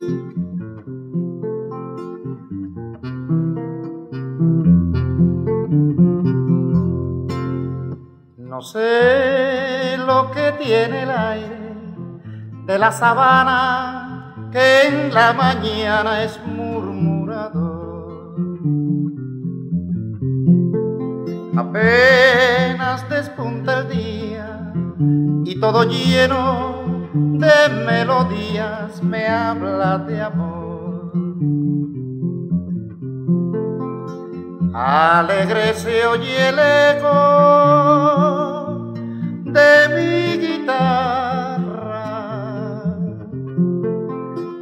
No sé lo que tiene el aire de la sabana que en la mañana es murmurador. Apenas despunta el día y todo lleno de melodías me habla de amor. Alegre se oye el eco de mi guitarra,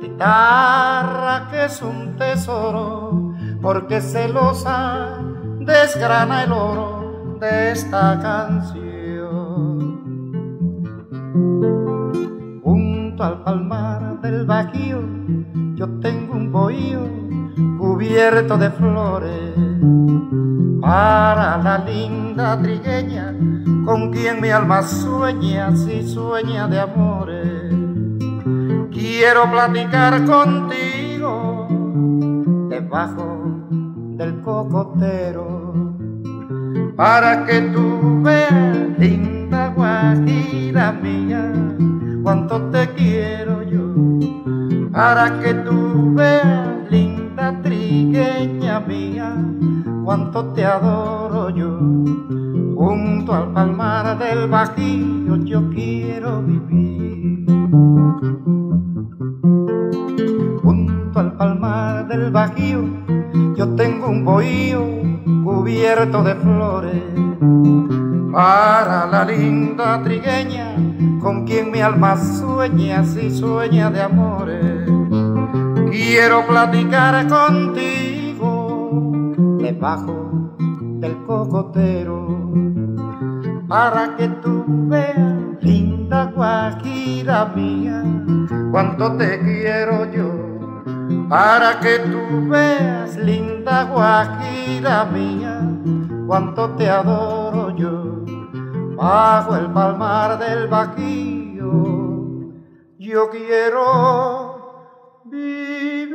guitarra que es un tesoro, porque celosa desgrana el oro de esta canción. Al palmar del Bajío, yo tengo un bohío cubierto de flores para la linda trigueña con quien mi alma sueña, si sueña de amores. Quiero platicar contigo debajo del cocotero para que tú veas, linda guajira mía, cuánto te quiero yo, para que tú veas, linda trigueña mía, cuánto te adoro yo. Junto al palmar del Bajío yo quiero vivir. Junto al palmar del Bajío yo tengo un bohío cubierto de flores para la linda trigueña con quien mi alma sueña, si sueña de amores. Quiero platicar contigo debajo del cocotero para que tú veas, linda guajira mía, cuánto te quiero yo para que tú veas, linda guajira mía, cuánto te adoro bajo el palmar del vaquillo, yo quiero vivir.